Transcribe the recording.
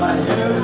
my do.